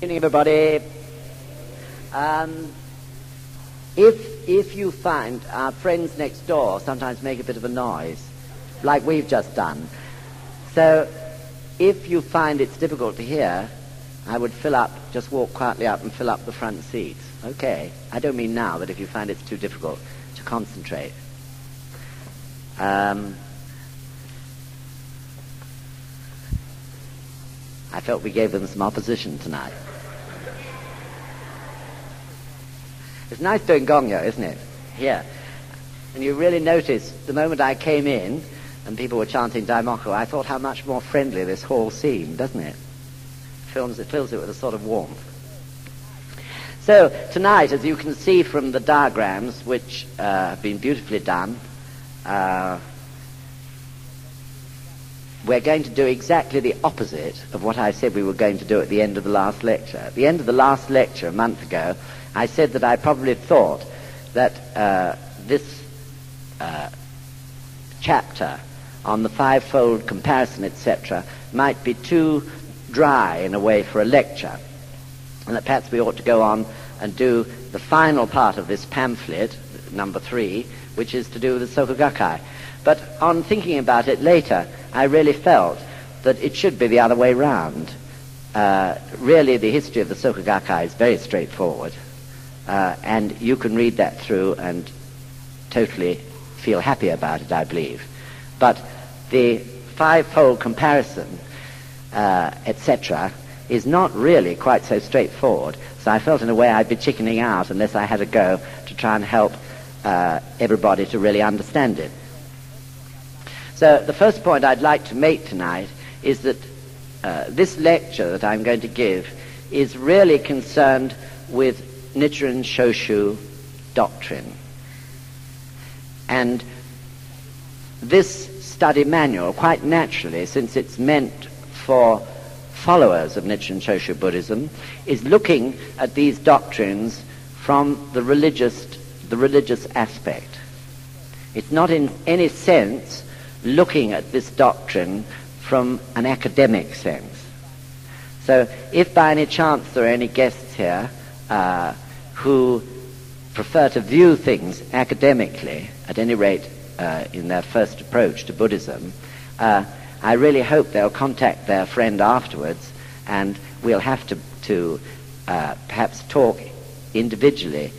Evening, everybody. Um, if if you find our friends next door sometimes make a bit of a noise, like we've just done, so if you find it's difficult to hear, I would fill up, just walk quietly up and fill up the front seats. Okay. I don't mean now, but if you find it's too difficult to concentrate. Um, I felt we gave them some opposition tonight. It's nice doing Gongyo, isn't it? Here. And you really notice the moment I came in and people were chanting Daimoku, I thought how much more friendly this hall seemed, doesn't it? Films, it fills it with a sort of warmth. So tonight, as you can see from the diagrams, which uh, have been beautifully done, uh, we're going to do exactly the opposite of what I said we were going to do at the end of the last lecture. At the end of the last lecture, a month ago, I said that I probably thought that uh, this uh, chapter on the fivefold comparison, etc., might be too dry in a way for a lecture, and that perhaps we ought to go on and do the final part of this pamphlet, number three, which is to do with the Soka Gakkai. But on thinking about it later, I really felt that it should be the other way round. Uh, really, the history of the Soka Gakkai is very straightforward, uh, and you can read that through and totally feel happy about it, I believe. But the five-fold comparison, uh, etc., is not really quite so straightforward. So I felt in a way I'd be chickening out unless I had a go to try and help uh, everybody to really understand it. So the first point I'd like to make tonight is that uh, this lecture that I'm going to give is really concerned with Nichiren Shoshu doctrine. And this study manual, quite naturally, since it's meant for followers of Nichiren Shoshu Buddhism, is looking at these doctrines from the religious, the religious aspect. It's not in any sense looking at this doctrine from an academic sense. So if by any chance there are any guests here uh, who prefer to view things academically, at any rate uh, in their first approach to Buddhism, uh, I really hope they'll contact their friend afterwards and we'll have to, to uh, perhaps talk individually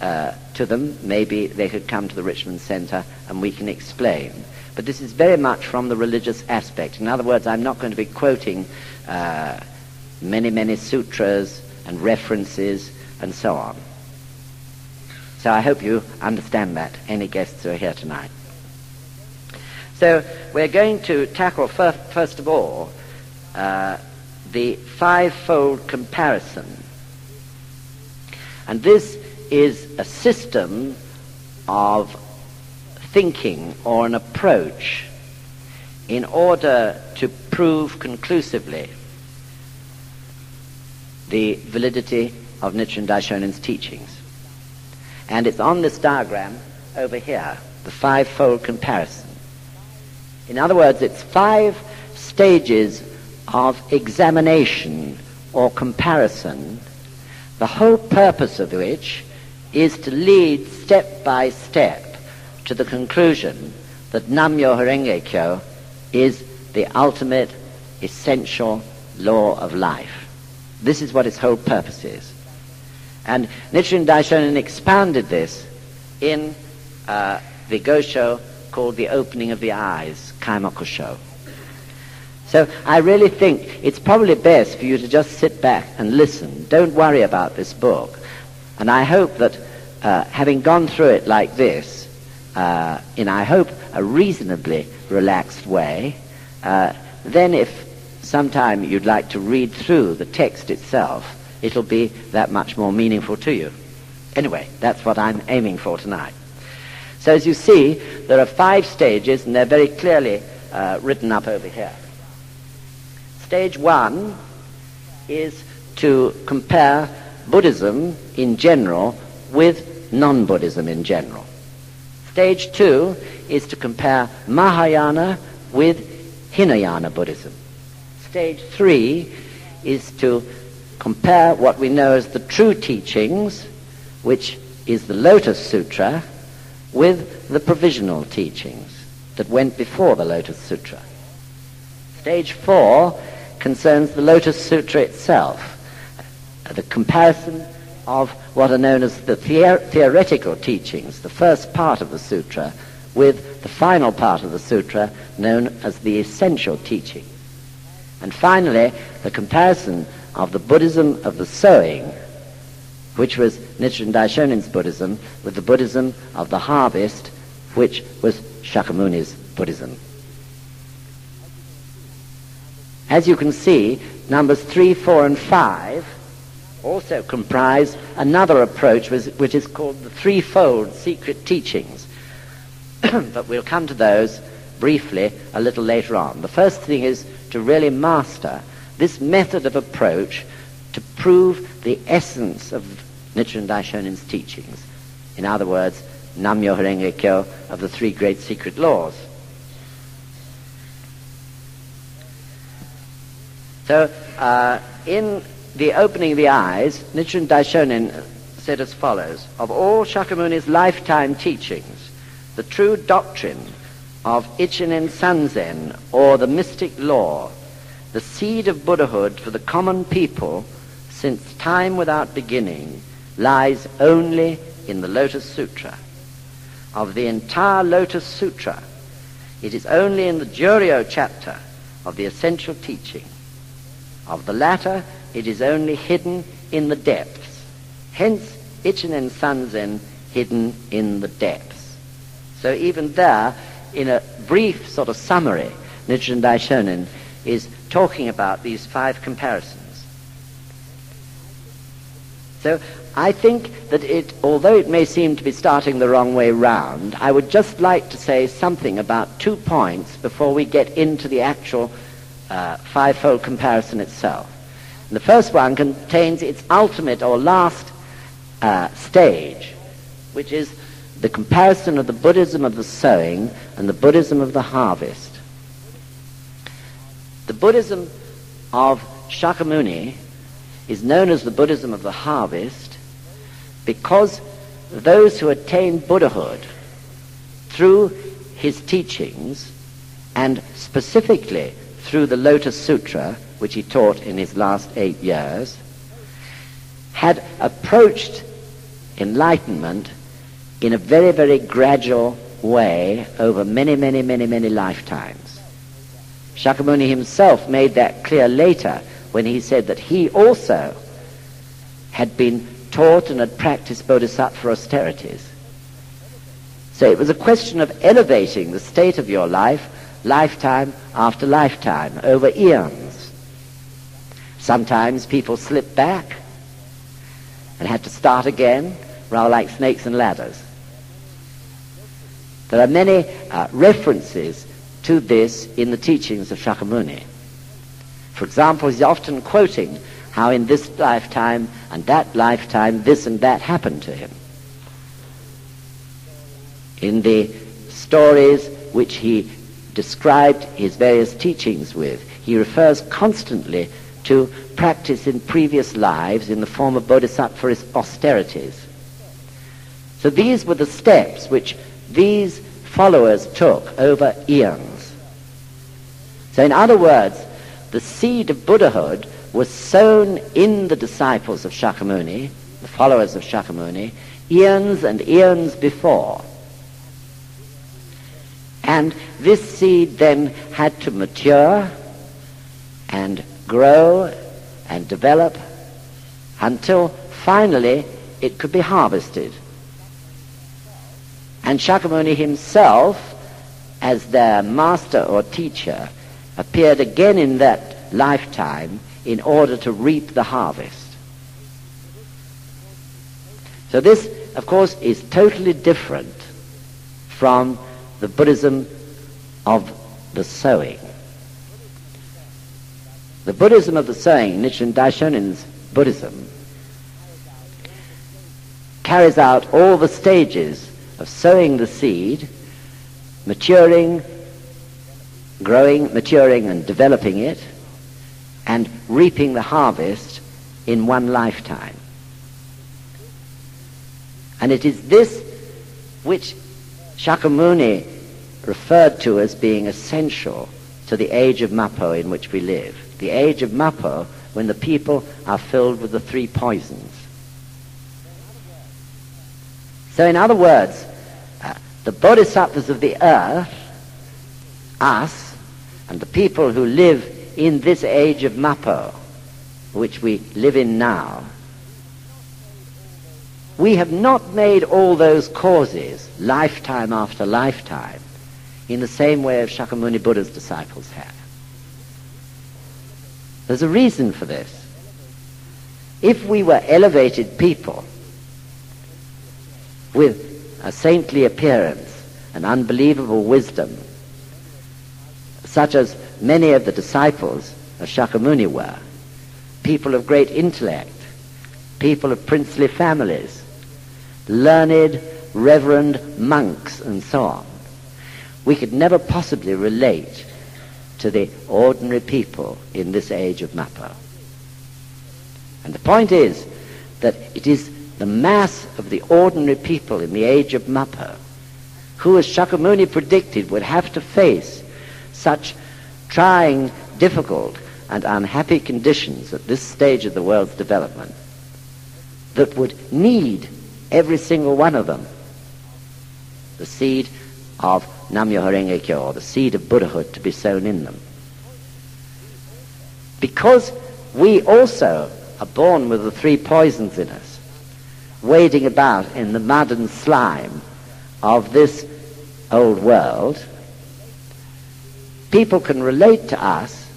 uh, to them. Maybe they could come to the Richmond Center and we can explain. But this is very much from the religious aspect. In other words, I'm not going to be quoting many, many sutras and references and so on. So I hope you understand that, any guests who are here tonight. So we're going to tackle, first, first of all, uh, the fivefold comparison. And this is a system of thinking or an approach in order to prove conclusively the validity of Nichiren Daishonin's teachings. And it's on this diagram over here, the five-fold comparison. In other words, it's five stages of examination or comparison, the whole purpose of which is to lead step by step to the conclusion that Nam-myoho Renge Kyo is the ultimate, essential law of life. This is what its whole purpose is. And Nichiren Daishonin expounded this in uh, the Gosho called The Opening of the Eyes, Kaimokusho. So I really think it's probably best for you to just sit back and listen. Don't worry about this book. And I hope that uh, having gone through it like this, uh, in, I hope, a reasonably relaxed way. Uh, then if sometime you'd like to read through the text itself, it'll be that much more meaningful to you. Anyway, that's what I'm aiming for tonight. So as you see, there are five stages, and they're very clearly uh, written up over here. Stage one is to compare Buddhism in general with non-Buddhism in general. Stage two is to compare Mahayana with Hinayana Buddhism. Stage three is to compare what we know as the true teachings, which is the Lotus Sutra, with the provisional teachings that went before the Lotus Sutra. Stage four concerns the Lotus Sutra itself, the comparison of what are known as the theoretical teachings, the first part of the sutra, with the final part of the sutra known as the essential teaching. And finally, the comparison of the Buddhism of the sowing, which was Nichiren Daishonin's Buddhism, with the Buddhism of the harvest, which was Shakyamuni's Buddhism. As you can see, numbers 3, 4, and 5 also comprise another approach which is called the threefold secret teachings. but we'll come to those briefly a little later on. The first thing is to really master this method of approach to prove the essence of Nichiren Daishonin's teachings. In other words, Nam-myoho Renge Kyo of the three great secret laws. So, uh, in the opening of the eyes, Nichiren Daishonin said as follows, of all Shakyamuni's lifetime teachings, the true doctrine of Ichinen Sanzen, or the mystic law, the seed of Buddhahood for the common people since time without beginning, lies only in the Lotus Sutra. Of the entire Lotus Sutra, it is only in the Juryo chapter of the essential teaching. Of the latter, it is only hidden in the depths. Hence, Ichinen Sanzen hidden in the depths. So even there, in a brief sort of summary, Nichiren Daishonin is talking about these five comparisons. So I think that it, although it may seem to be starting the wrong way round, I would just like to say something about two points before we get into the actual uh, fivefold comparison itself. The first one contains its ultimate or last uh, stage, which is the comparison of the Buddhism of the sowing and the Buddhism of the harvest. The Buddhism of Shakyamuni is known as the Buddhism of the harvest because those who attain Buddhahood through his teachings and specifically through the Lotus Sutra which he taught in his last eight years, had approached enlightenment in a very, very gradual way over many, many, many, many lifetimes. Shakyamuni himself made that clear later when he said that he also had been taught and had practiced bodhisattva for austerities. So it was a question of elevating the state of your life lifetime after lifetime over eons. Sometimes people slip back and had to start again, rather like snakes and ladders. There are many uh, references to this in the teachings of Shakyamuni. For example, he's often quoting how in this lifetime and that lifetime this and that happened to him. In the stories which he described his various teachings with, he refers constantly to practice in previous lives in the form of bodhisattva austerities. So these were the steps which these followers took over eons. So in other words, the seed of Buddhahood was sown in the disciples of Shakyamuni, the followers of Shakyamuni, eons and eons before. And this seed then had to mature and grow and develop until finally it could be harvested. And Shakyamuni himself, as their master or teacher, appeared again in that lifetime in order to reap the harvest. So this, of course, is totally different from the Buddhism of the sowing. The Buddhism of the saying, Nichiren Daishonin's Buddhism, carries out all the stages of sowing the seed, maturing, growing, maturing and developing it, and reaping the harvest in one lifetime. And it is this which Shakyamuni referred to as being essential to the age of Mappo in which we live. The age of Mappo when the people are filled with the three poisons. So in other words, uh, the bodhisattvas of the earth, us, and the people who live in this age of Mappo, which we live in now, we have not made all those causes lifetime after lifetime in the same way as Shakyamuni Buddha's disciples have. There's a reason for this. If we were elevated people with a saintly appearance and unbelievable wisdom, such as many of the disciples of Shakyamuni were, people of great intellect, people of princely families, learned, reverend monks, and so on, we could never possibly relate to the ordinary people in this age of Mappo. And the point is that it is the mass of the ordinary people in the age of Mappo who, as Shakyamuni predicted, would have to face such trying, difficult, and unhappy conditions at this stage of the world's development that would need every single one of them the seed of Nam-myoho Kyo, or the seed of Buddhahood to be sown in them. Because we also are born with the three poisons in us, wading about in the mud and slime of this old world, people can relate to us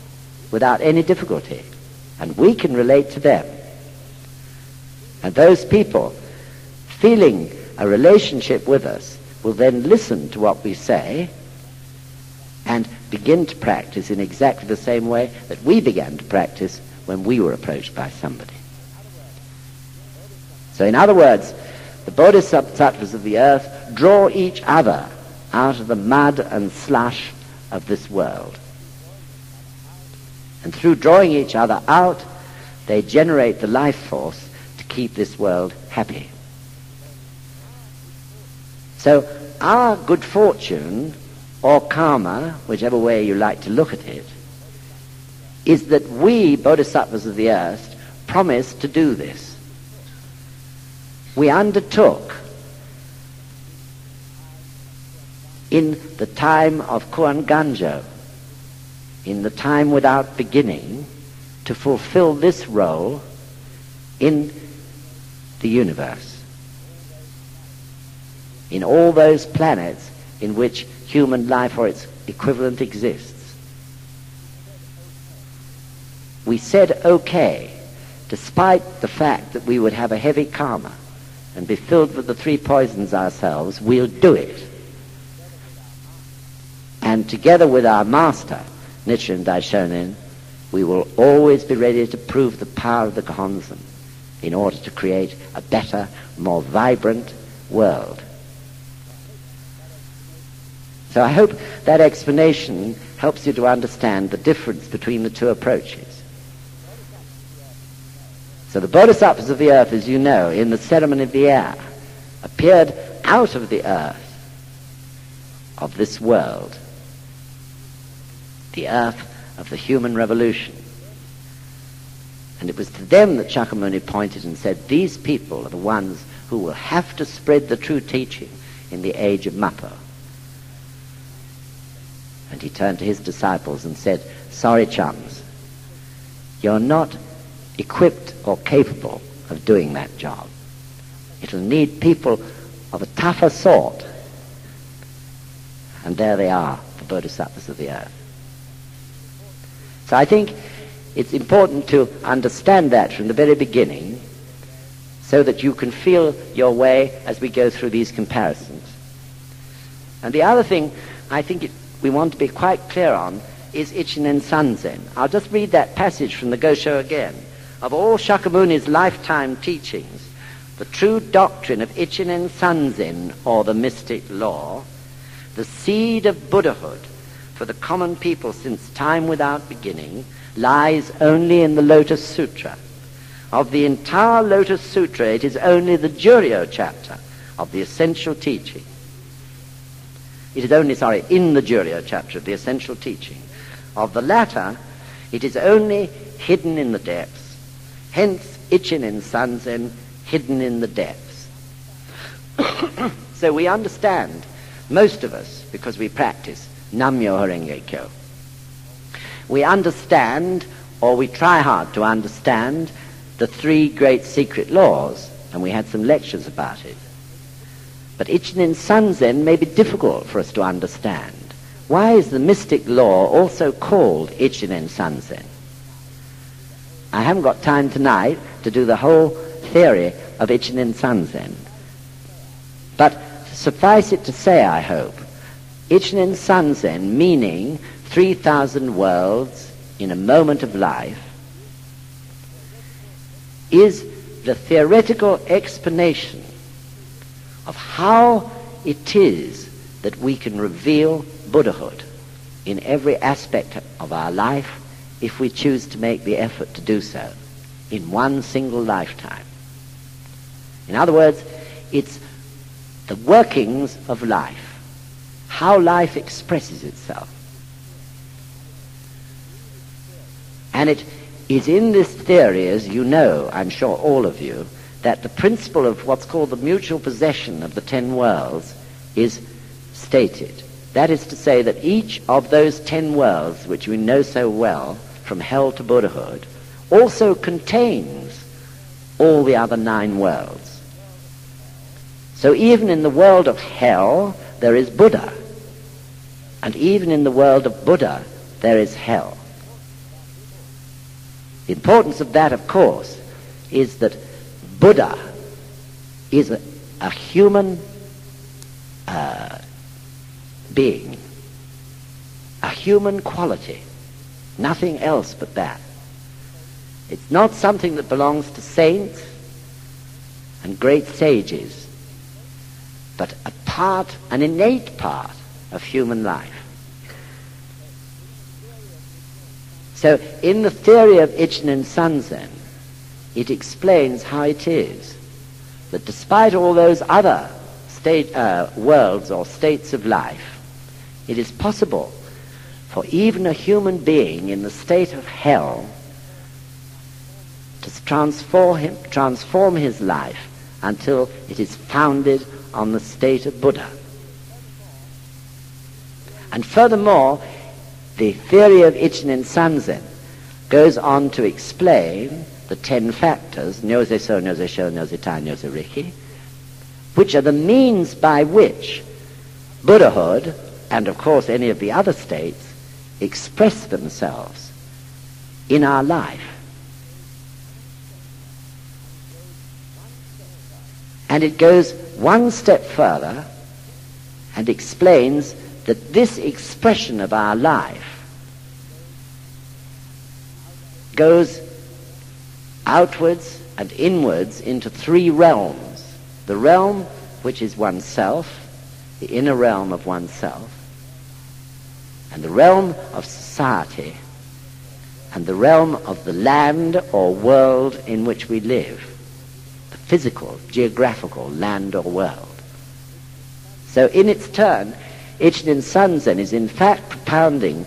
without any difficulty, and we can relate to them. And those people, feeling a relationship with us, will then listen to what we say and begin to practice in exactly the same way that we began to practice when we were approached by somebody. So in other words, the bodhisattvas of the earth draw each other out of the mud and slush of this world. And through drawing each other out, they generate the life force to keep this world happy. So our good fortune or karma, whichever way you like to look at it, is that we, bodhisattvas of the earth, promised to do this. We undertook in the time of Kuon Ganjo, in the time without beginning, to fulfill this role in the universe in all those planets in which human life or its equivalent exists. We said okay, despite the fact that we would have a heavy karma and be filled with the three poisons ourselves, we'll do it. And together with our master, Nichiren Daishonin, we will always be ready to prove the power of the Gohonzon in order to create a better, more vibrant world. So I hope that explanation helps you to understand the difference between the two approaches. So the bodhisattvas of the earth, as you know, in the ceremony of the air, appeared out of the earth of this world, the earth of the human revolution. And it was to them that Shakyamuni pointed and said, these people are the ones who will have to spread the true teaching in the age of Mappo. And he turned to his disciples and said, Sorry, chums, you're not equipped or capable of doing that job. It'll need people of a tougher sort. And there they are, the bodhisattvas of the earth. So I think it's important to understand that from the very beginning so that you can feel your way as we go through these comparisons. And the other thing I think it we want to be quite clear on is Ichinen Sanzen. I'll just read that passage from the Gosho again. Of all Shakyamuni's lifetime teachings, the true doctrine of Ichinen Sanzen, or the mystic law, the seed of Buddhahood for the common people since time without beginning, lies only in the Lotus Sutra, of the entire Lotus Sutra, it is only the Juryo chapter of the essential teaching. It is only, sorry, in the Juryo chapter of the essential teaching. Of the latter, it is only hidden in the depths. Hence, Ichinen Sanzen, hidden in the depths. so we understand, most of us, because we practice Nam-myoho Renge. We understand, or we try hard to understand, the three great secret laws, and we had some lectures about it. But Ichinen Sanzen may be difficult for us to understand. Why is the mystic law also called Ichinen Sanzen? I haven't got time tonight to do the whole theory of Ichinen Sanzen. But suffice it to say, I hope, Ichinen Sanzen, meaning 3,000 worlds in a moment of life, is the theoretical explanation of how it is that we can reveal Buddhahood in every aspect of our life if we choose to make the effort to do so in one single lifetime. In other words, it's the workings of life, how life expresses itself. And it is in this theory, as you know, I'm sure all of you, that the principle of what's called the mutual possession of the ten worlds is stated. That is to say that each of those ten worlds, which we know so well, from hell to Buddhahood, also contains all the other nine worlds. So even in the world of hell, there is Buddha. And even in the world of Buddha, there is hell. The importance of that, of course, is that Buddha is a, a human uh, being, a human quality, nothing else but that. It's not something that belongs to saints and great sages, but a part, an innate part of human life. So in the theory of Ichinen Sanzen, it explains how it is that despite all those other state, uh, worlds or states of life, it is possible for even a human being in the state of hell to transform, him, transform his life until it is founded on the state of Buddha. And furthermore, the theory of Ichinen Sanzen goes on to explain the ten factors, Nyoze So, Nyoze Sho, Nyoze Tai, Nyoze Riki, which are the means by which Buddhahood, and of course any of the other states, express themselves in our life. And it goes one step further and explains that this expression of our life goes outwards and inwards into three realms. The realm which is oneself, the inner realm of oneself, and the realm of society, and the realm of the land or world in which we live, the physical, geographical land or world. So in its turn, Ichinen Sanzen is in fact propounding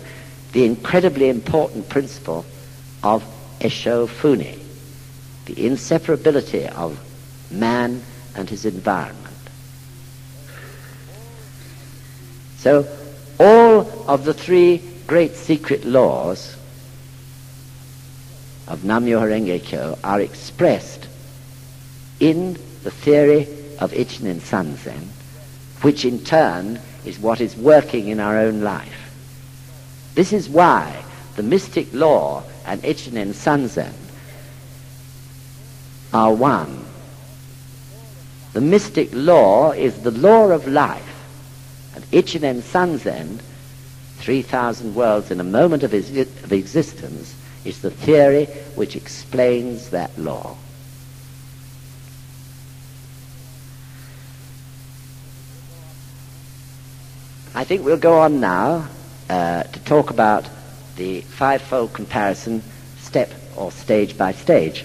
the incredibly important principle of Esho Funi, the inseparability of man and his environment. So all of the three great secret laws of Nam-myoho Renge Kyo are expressed in the theory of Ichinen Sanzen, which in turn is what is working in our own life. This is why the mystic law and Ichinen Sanzen are one. The mystic law is the law of life. And Ichinen Sanzen, 3,000 worlds in a moment of, of existence, is the theory which explains that law. I think we'll go on now uh, to talk about the fivefold comparison step or stage by stage.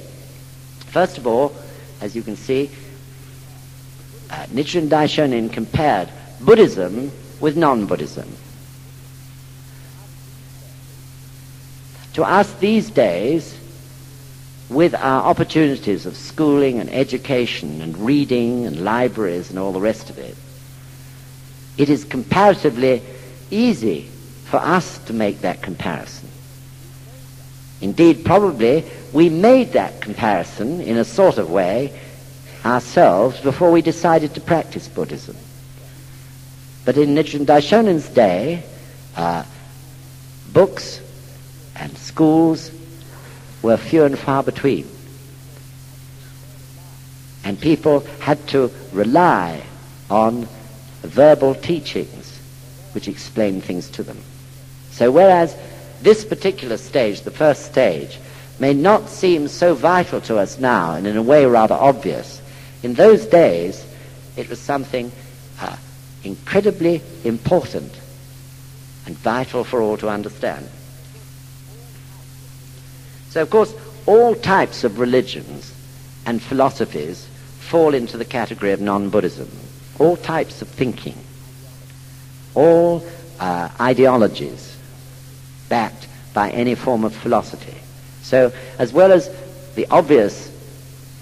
First of all, as you can see, uh, Nichiren Daishonin compared Buddhism with non-Buddhism. To us these days, with our opportunities of schooling and education and reading and libraries and all the rest of it, it is comparatively easy for us to make that comparison. Indeed, probably we made that comparison in a sort of way ourselves before we decided to practice Buddhism. But in Nichiren Daishonin's day, uh, books and schools were few and far between. And people had to rely on verbal teachings which explain things to them. So whereas this particular stage, the first stage, may not seem so vital to us now and in a way rather obvious, in those days it was something uh, incredibly important and vital for all to understand. So, of course, all types of religions and philosophies fall into the category of non-Buddhism. All types of thinking, all uh, ideologies backed by any form of philosophy. So, as well as the obvious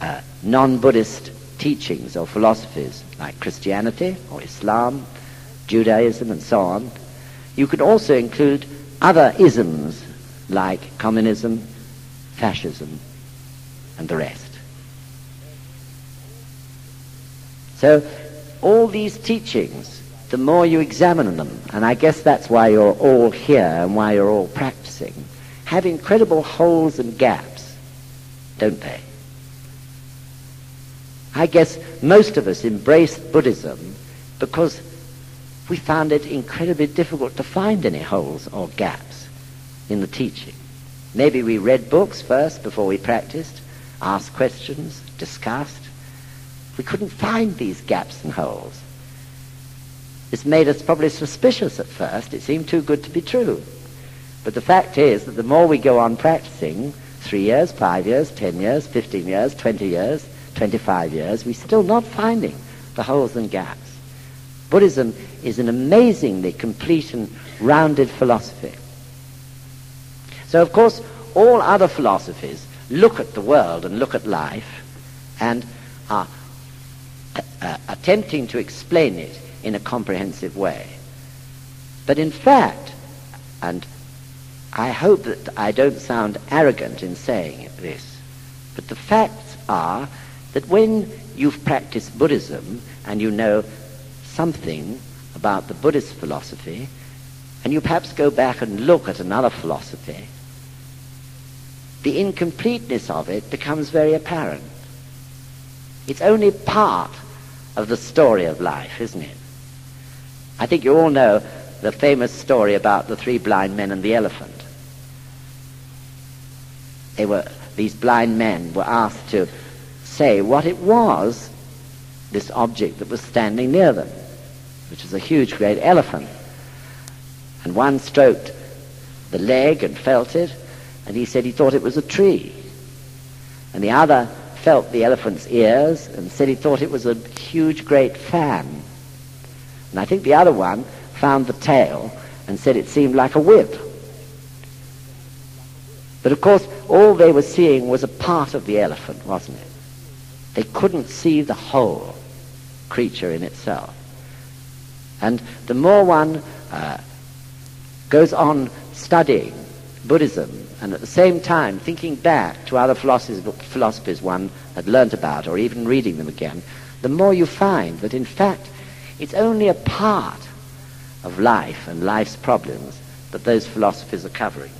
uh, non-Buddhist teachings or philosophies like Christianity or Islam, Judaism, and so on, you could also include other isms like communism, fascism, and the rest. So all these teachings, the more you examine them, and I guess that's why you're all here and why you're all practicing, have incredible holes and gaps, don't they? I guess most of us embraced Buddhism because we found it incredibly difficult to find any holes or gaps in the teaching. Maybe we read books first before we practiced, asked questions, discussed. We couldn't find these gaps and holes. This made us probably suspicious at first. It seemed too good to be true. But the fact is that the more we go on practicing, three years, five years, ten years, fifteen years, twenty years, 25 years, we're still not finding the holes and gaps. Buddhism is an amazingly complete and rounded philosophy. So, of course, all other philosophies look at the world and look at life and are uh, attempting to explain it in a comprehensive way. But in fact, and I hope that I don't sound arrogant in saying this, but the facts are that when you've practiced Buddhism and you know something about the Buddhist philosophy, and you perhaps go back and look at another philosophy, the incompleteness of it becomes very apparent. It's only part of the story of life, isn't it? I think you all know the famous story about the three blind men and the elephant. They were, these blind men were asked to say what it was, this object that was standing near them, which was a huge great elephant. And one stroked the leg and felt it, and he said he thought it was a tree. And the other felt the elephant's ears and said he thought it was a huge great fan. And I think the other one found the tail and said it seemed like a whip. But of course, all they were seeing was a part of the elephant, wasn't it? They couldn't see the whole creature in itself. And the more one uh, goes on studying Buddhism and at the same time thinking back to other philosophies, one had learnt about or even reading them again, the more you find that in fact it's only a part of life and life's problems that those philosophies are covering.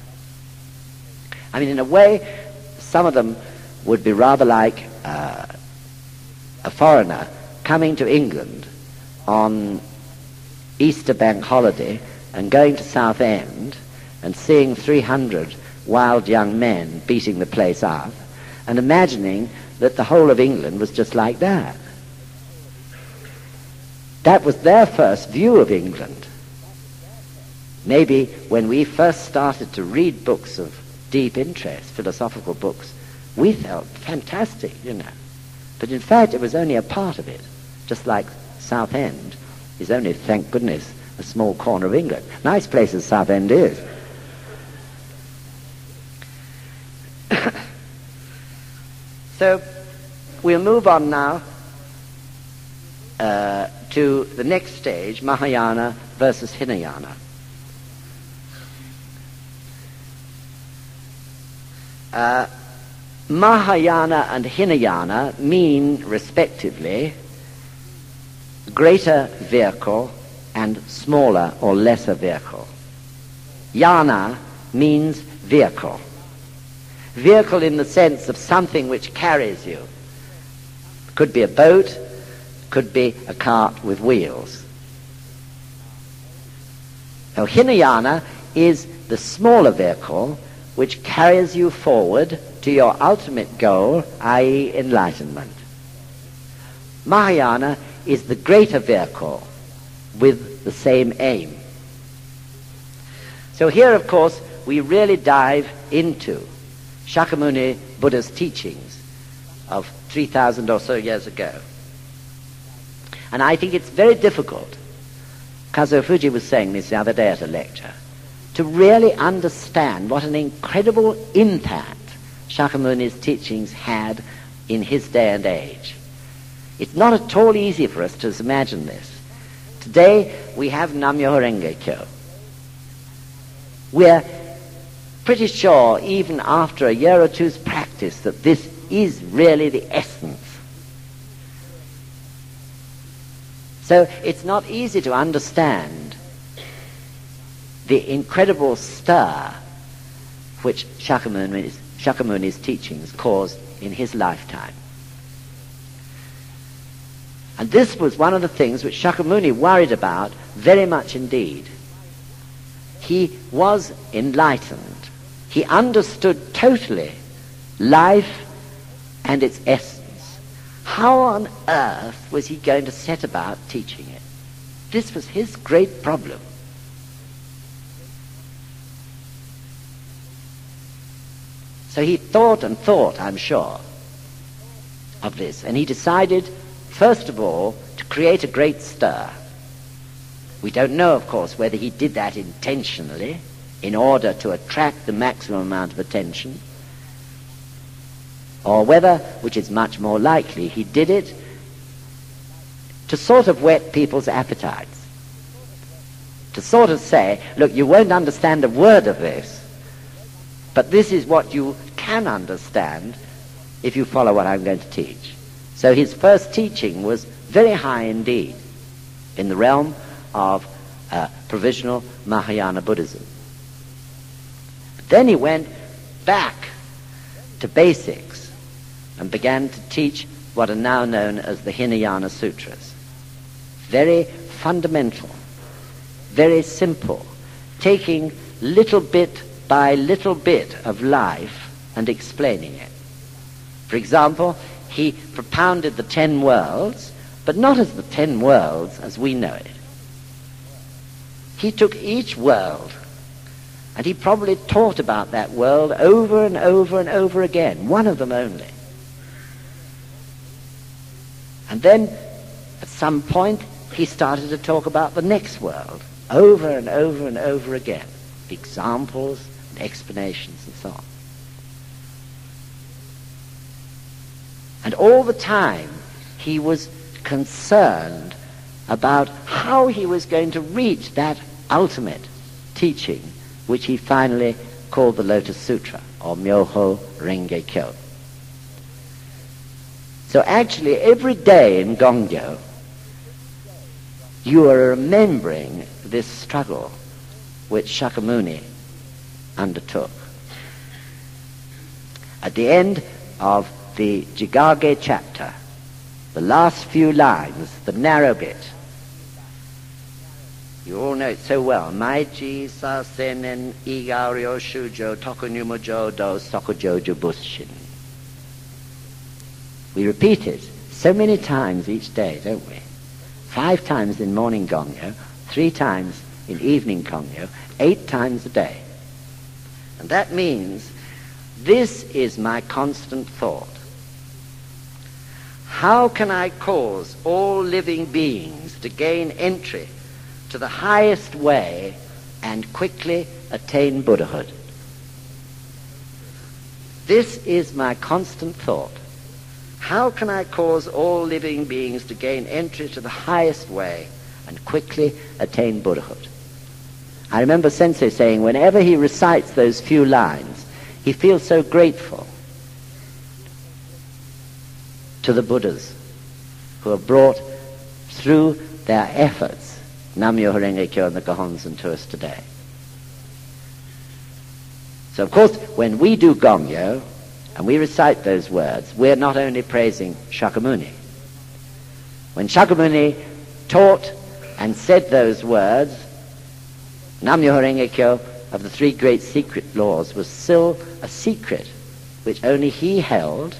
I mean, in a way, some of them would be rather like uh, a foreigner coming to England on Easter bank holiday and going to Southend and seeing 300 wild young men beating the place up and imagining that the whole of England was just like that. That was their first view of England. Maybe when we first started to read books of deep interest, philosophical books, We felt fantastic, you know. But in fact, it was only a part of it, just like Southend is only, thank goodness, a small corner of England. Nice place as Southend is. so we'll move on now uh, to the next stage, Mahayana versus Hinayana. Uh, Mahayana and Hinayana mean, respectively, greater vehicle and smaller or lesser vehicle. Yana means vehicle. Vehicle in the sense of something which carries you. Could be a boat, could be a cart with wheels. Now, Hinayana is the smaller vehicle which carries you forward to your ultimate goal, i.e., enlightenment. Mahayana is the greater vehicle with the same aim. So here, of course, we really dive into Shakyamuni Buddha's teachings of 3,000 or so years ago. And I think it's very difficult, Kazuo Fujii was saying this the other day at a lecture, to really understand what an incredible impact Shakyamuni's teachings had in his day and age. It's not at all easy for us to imagine this. Today we have Namyo Renge. We're pretty sure, even after a year or two's practice, that this is really the essence. So it's not easy to understand the incredible stir which Shakyamuni's, Shakyamuni's teachings caused in his lifetime. And this was one of the things which Shakyamuni worried about very much indeed. He was enlightened. He understood totally life and its essence. How on earth was he going to set about teaching it? This was his great problem. So he thought and thought, I'm sure, of this. And he decided First of all, to create a great stir. We don't know, of course, whether he did that intentionally in order to attract the maximum amount of attention, or whether, which is much more likely, he did it to sort of whet people's appetites. To sort of say, look, you won't understand a word of this, but this is what you can understand if you follow what I'm going to teach. So his first teaching was very high indeed in the realm of uh, provisional Mahayana Buddhism. Then he went back to basics and began to teach what are now known as the Hinayana Sutras. Very fundamental, very simple, taking little bit by little bit of life and explaining it. For example, he propounded the ten worlds, but not as the ten worlds as we know it. He took each world and he probably taught about that world over and over and over again, one of them only. And then at some point he started to talk about the next world over and over and over again. Examples and explanations and so on. And all the time, he was concerned about how he was going to reach that ultimate teaching, which he finally called the Lotus Sutra, or Myoho Renge Kyo. So actually, every day in Gongyo, you are remembering this struggle which Shakyamuni undertook. At the end of the Jigage chapter, the last few lines, the narrow bit. You all know it so well. Maiji sa senen igario shujo tokunyumojo do sokujo jubushin. We repeat it so many times each day, don't we? Five times in morning gongyo, three times in evening gongyo, eight times a day. And that means This is my constant thought. How can I cause all living beings to gain entry to the highest way and quickly attain Buddhahood? This is my constant thought. How can I cause all living beings to gain entry to the highest way and quickly attain Buddhahood? I remember Sensei saying whenever he recites those few lines, he feels so grateful to the Buddhas who have brought through their efforts Nam-myoho Renge Kyo and the Gohonzon to us today. So of course, when we do Gongyo and we recite those words, we're not only praising Shakyamuni. When Shakyamuni taught and said those words, Nam-myoho Renge Kyo of the three great secret laws was still a secret which only he held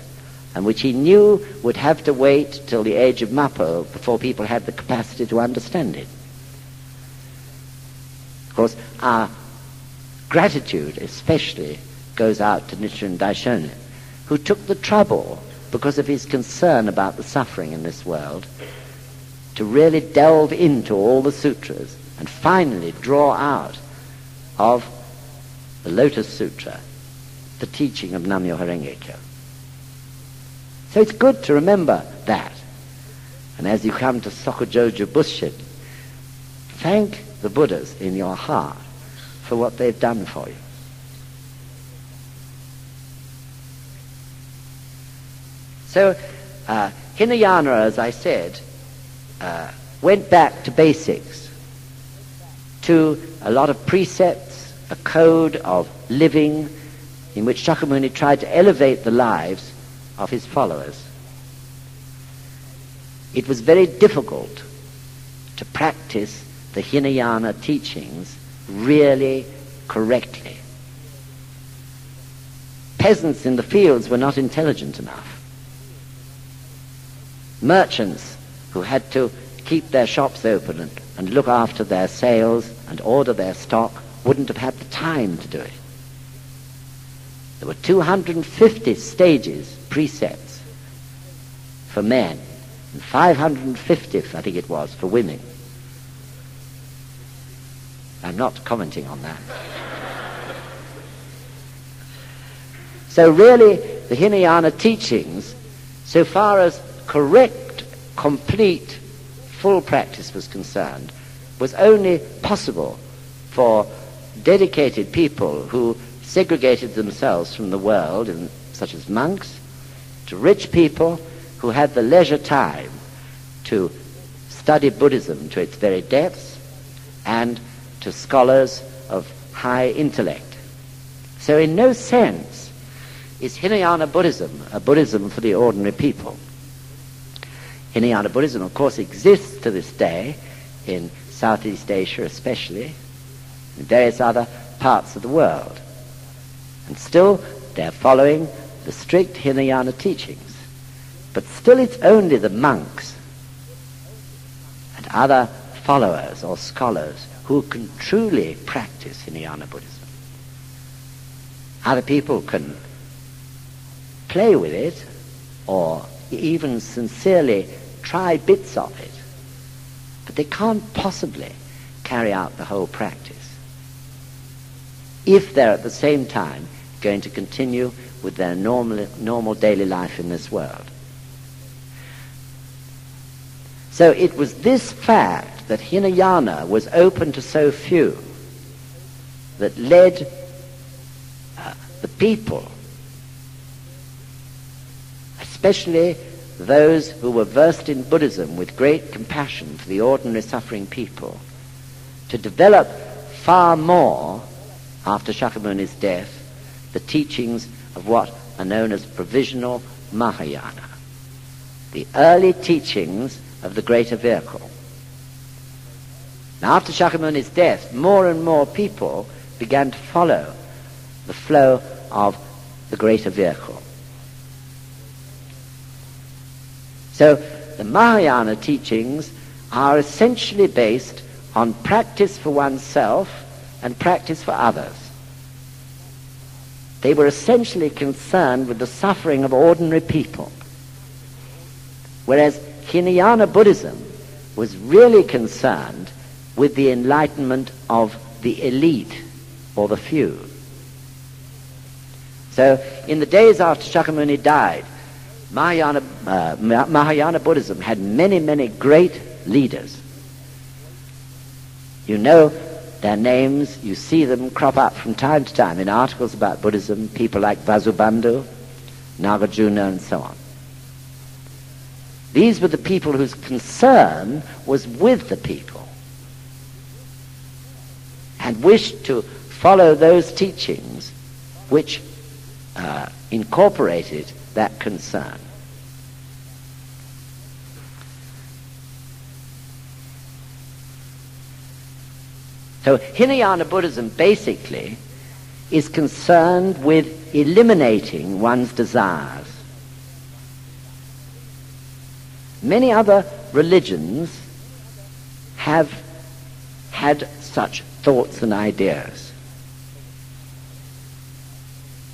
and which he knew would have to wait till the age of Mappo before people had the capacity to understand it. Of course, our Gratitude especially goes out to Nichiren Daishonin, who took the trouble, because of his concern about the suffering in this world, to really delve into all the sutras and finally draw out of the Lotus Sutra the teaching of Nam-myoho Renge Kyo. So it's good to remember that. And as you come to Sokujoju Busshin, thank the Buddhas in your heart for what they've done for you. So uh, Hinayana, as I said, uh, went back to basics, to a lot of precepts, a code of living in which Shakyamuni tried to elevate the lives of his followers. It was very difficult to practice the Hinayana teachings really correctly. Peasants in the fields were not intelligent enough. Merchants who had to keep their shops open and, and look after their sales and order their stock wouldn't have had the time to do it. There were 250 stages, precepts, for men, and 550, I think it was, for women. I'm not commenting on that. so really, the Hinayana teachings, so far as correct, complete, full practice was concerned, was only possible for dedicated people who segregated themselves from the world, in, such as monks, to rich people who had the leisure time to study Buddhism to its very depths and to scholars of high intellect. So in no sense is Hinayana Buddhism a Buddhism for the ordinary people. Hinayana Buddhism, of course, exists to this day in Southeast Asia especially, in various other parts of the world. And still they're following the strict Hinayana teachings. But still it's only the monks and other followers or scholars who can truly practice Hinayana Buddhism. Other people can play with it or even sincerely try bits of it, but they can't possibly carry out the whole practice if they're at the same time going to continue with their normal, normal daily life in this world. So it was this fact that Hinayana was open to so few that led uh, the people, especially those who were versed in Buddhism with great compassion for the ordinary suffering people, to develop far more, after Shakyamuni's death, the teachings of what are known as provisional Mahayana, the early teachings of the greater vehicle. Now, after Shakyamuni's death, more and more people began to follow the flow of the greater vehicle. So, the Mahayana teachings are essentially based on practice for oneself and practice for others. they were essentially concerned with the suffering of ordinary people. Whereas Hinayana Buddhism was really concerned with the enlightenment of the elite or the few. So in the days after Shakyamuni died, Mahayana, uh, Mahayana Buddhism had many, many great leaders. You know their names, you see them crop up from time to time in articles about Buddhism, people like Vasubandhu, Nagarjuna, and so on. These were the people whose concern was with the people and wished to follow those teachings which uh, incorporated that concern. So Hinayana Buddhism basically is concerned with eliminating one's desires. Many other religions have had such thoughts and ideas.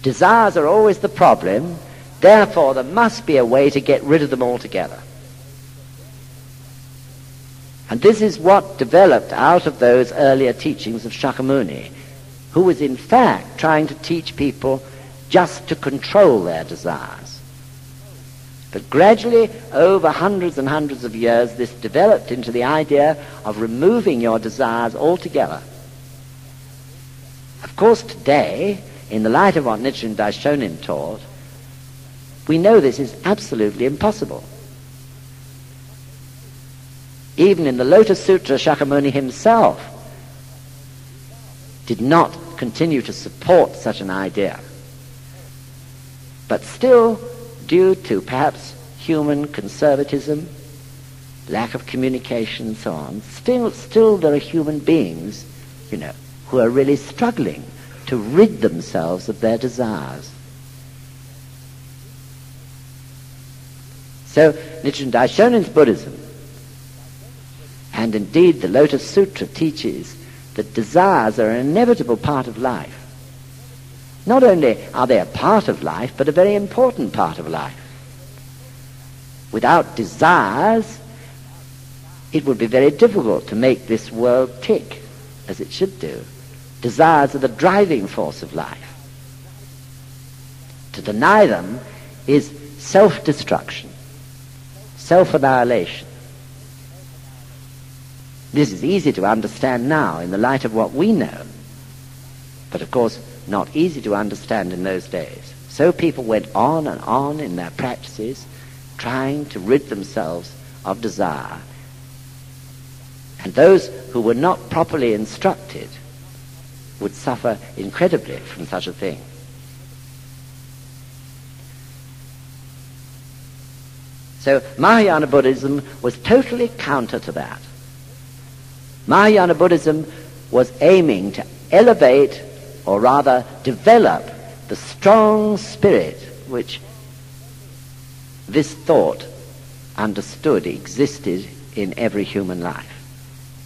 Desires are always the problem, therefore there must be a way to get rid of them altogether. And this is what developed out of those earlier teachings of Shakyamuni, who was in fact trying to teach people just to control their desires. But gradually, over hundreds and hundreds of years, this developed into the idea of removing your desires altogether. Course, today, in the light of what Nichiren and Daishonin taught, we know this is absolutely impossible. Even in the Lotus Sutra, Shakyamuni himself did not continue to support such an idea. But still, due to perhaps human conservatism, lack of communication and so on, still, still there are human beings, you know, who are really struggling to rid themselves of their desires. So Nichiren Daishonin's Buddhism and indeed, the Lotus Sutra teaches that desires are an inevitable part of life. Not only are they a part of life, but a very important part of life. Without desires, it would be very difficult to make this world tick as it should do. Desires are the driving force of life. To deny them is self-destruction, self-annihilation. This is easy to understand now in the light of what we know, but of course not easy to understand in those days. So people went on and on in their practices, trying to rid themselves of desire. And those who were not properly instructed would suffer incredibly from such a thing. So Mahayana Buddhism was totally counter to that. Mahayana Buddhism was aiming to elevate, or rather develop, the strong spirit which this thought understood existed in every human life.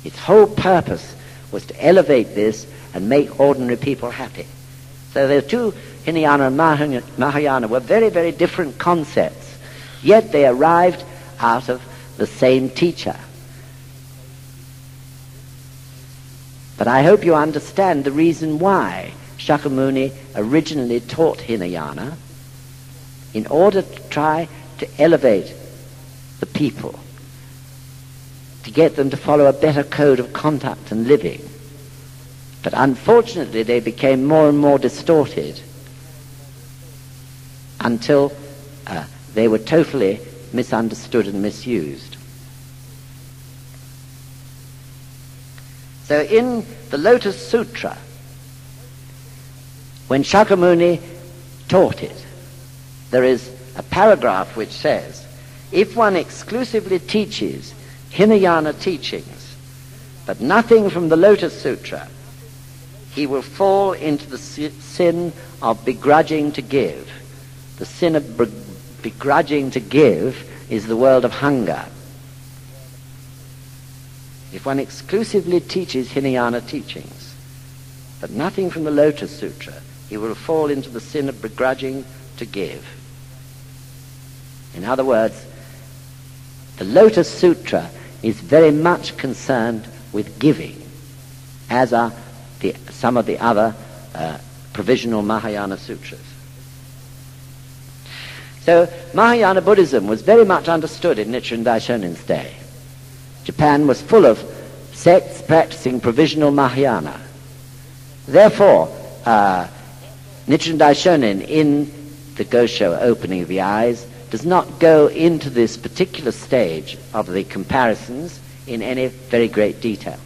Its whole purpose was to elevate this and make ordinary people happy. So the two, Hinayana and Mahayana, were very, very different concepts, yet they arrived out of the same teacher. But I hope you understand the reason why Shakyamuni originally taught Hinayana in order to try to elevate the people, to get them to follow a better code of conduct and living. But unfortunately, they became more and more distorted until uh, they were totally misunderstood and misused. So in the Lotus Sutra, when Shakyamuni taught it, there is a paragraph which says, if one exclusively teaches Hinayana teachings, but nothing from the Lotus Sutra, he will fall into the sin of begrudging to give. The sin of begrudging to give is the world of hunger. If one exclusively teaches Hinayana teachings, but nothing from the Lotus Sutra, he will fall into the sin of begrudging to give. In other words, the Lotus Sutra is very much concerned with giving, as are the, some of the other uh, provisional Mahayana sutras. So Mahayana Buddhism was very much understood in Nichiren Daishonin's day. Japan was full of sects practicing provisional Mahayana. Therefore, uh, Nichiren Daishonin in the Gosho opening of the eyes does not go into this particular stage of the comparisons in any very great detail.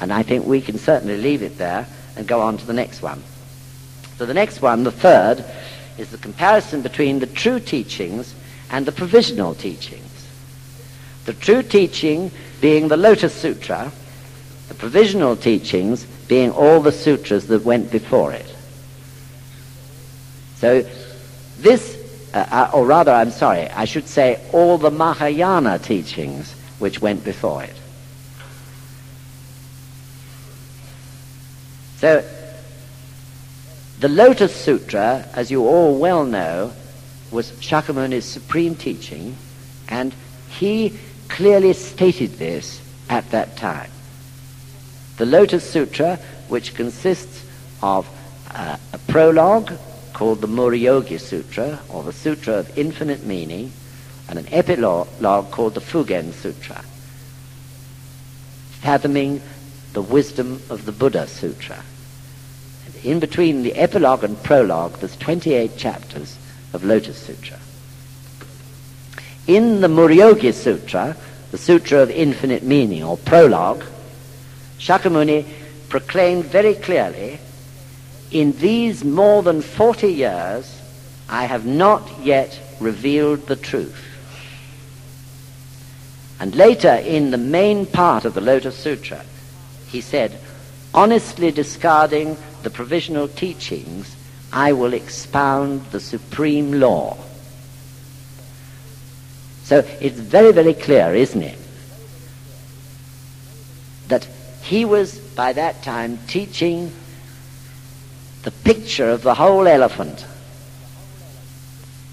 And I think we can certainly leave it there and go on to the next one. So the next one, the third, is the comparison between the true teachings and the provisional teachings. The true teaching being the Lotus Sutra, the provisional teachings being all the sutras that went before it. So this, uh, uh, or rather, I'm sorry, I should say all the Mahayana teachings which went before it. So the Lotus Sutra, as you all well know, was Shakyamuni's supreme teaching, and he clearly stated this at that time. The Lotus Sutra, which consists of uh, a prologue called the Muryogi Sutra, or the Sutra of Infinite Meaning, and an epilogue called the Fugen Sutra, fathoming the wisdom of the Buddha Sutra. And in between the epilogue and prologue, there's 28 chapters of Lotus Sutra. In the Muryogi Sutra, the Sutra of Infinite Meaning, or prologue, Shakyamuni proclaimed very clearly, in these more than 40 years, I have not yet revealed the truth. And later, in the main part of the Lotus Sutra, he said, honestly discarding the provisional teachings, I will expound the supreme law. So it's very, very clear, isn't it? That he was, by that time, teaching the picture of the whole elephant.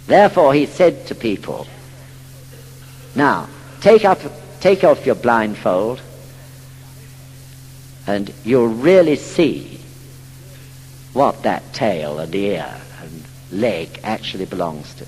Therefore, he said to people, Now, take, up, take off your blindfold, and you'll really see what that tail and ear and leg actually belongs to.